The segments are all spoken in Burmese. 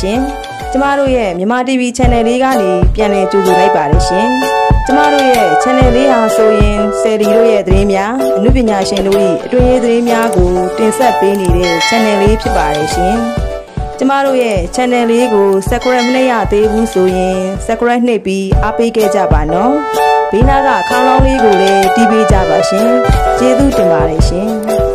ရှင်ကျမတို့ရဲ့မြန်မာ TV Channel လေးကနေပြန်လည်ကြိုဆိုလိုက်ပါတယ်ရှင်ကျမတို့ရဲ့ Channel လေးဟာဆိုရင်ဆယ်ဒီတို့ရဲ့သတင်းများအမှုပညာရှင်တို့၏အတွင်းရေးသတင်းများကိုတင်ဆက်ပေးနေတဲ့ Channel လေးဖြစ်ပါတယ်ရှင်ကျမတို့ရဲ့ channel လေးကို subscribe မလုပ်ရသေးဘူးဆိုရင် subscribe နှိပ်ပြီးအားပေးခဲ့ကြပါနော်ဘေးနားကခေါင်းလောင်းလေးကိုလည်းတီးပေးကြပါရှင်ကျေးဇူးတင်ပါတယ်ရှင်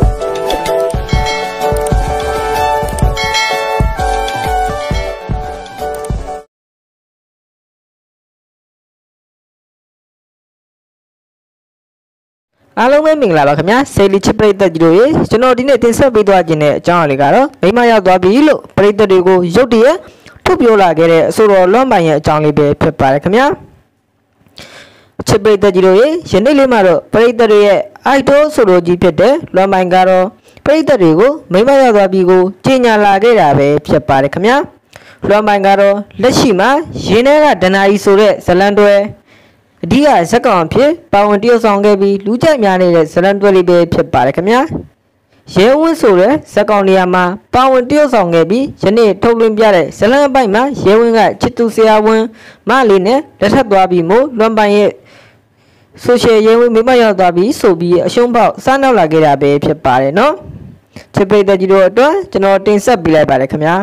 အားလုံးပဲမင်္ဂလာပါခင်ဗျာဆယ်လီချစ်ပရိသတ်ကြီးတို့ရေကျွန်တော်ဒီနေ့တင်ဆက်ပေးသွားခြင်းတဲ့အကြောင်းအရာလေးကတော့မိမရောက်သွားပြီလို့ပရိသတ်တွေကိုရုတ်တရက်ထုတ်ပြောလာခဲ့တဲ့အဆိုတော်လွမ်းပိုင်ရဲ့အကြောင်းလေးပဲဖြစ်ပါတယ်ခင်ဗျာချစ်ပရိသတ်ကြီးတို့ရေယနေ့လေးမှာတော့ပရိသတ်တွေရဲ့အိုက်တိုးဆိုတော်ကြီးဖြစ်တဲ့လွမ်းပိုင်ကတော့ပရိသတ်တွေကိုမိမရောက်သွားပြီကိုကြီးညာလာခဲ့တာပဲဖြစ်ပါတယ်ခင်ဗျာလွမ်းပိုင်ကတော့လက်ရှိမှာရင်းထဲကဒနာကြီးဆိုတဲ့ဇလန်တွဲ အဓိကဇက်ကောင်အဖြစ်ပါဝင်တရုတ်ဆောင်ခဲ့ပြီးလူကြိုက်များနေတဲ့ဇလန်တွဲလေးပဲဖြစ်ပါတယ်ခင်ဗျာရဲဝင်းဆိုတဲ့ဇက်ကောင်နေရာမှာပါဝင်တရုတ်ဆောင်ခဲ့ပြီးယနေ့ထုတ်လွှင့်ပြတဲ့ဇလန်အပိုက်မှာရဲဝင်းကချစ်သူဆရာဝန်မလေးနဲ့လက်ထပ်သွားပြီးမို့လွန်ပိုင်ရဲ့ဆိုရှယ်ရဲဝင်းမိမရောက်သွားပြီးဆိုပြီးအရှုံးပေါက်စားနောက်လာခဲ့တာပဲဖြစ်ပါတယ်နော်ချစ်ပိတ်တဲ့ကြီးတို့အတွက်ကျွန်တော်တင်ဆက်ပေးလိုက်ပါတယ်ခင်ဗျာ